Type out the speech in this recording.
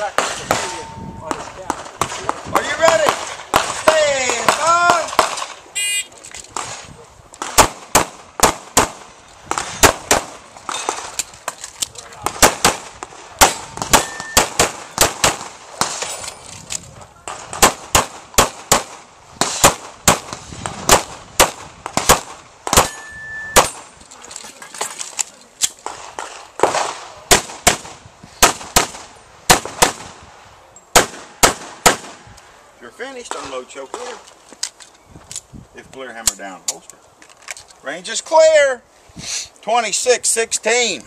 practice the on his couch. You're finished, unload choke clear. If clear, hammer down holster. Range is clear. 26, 16.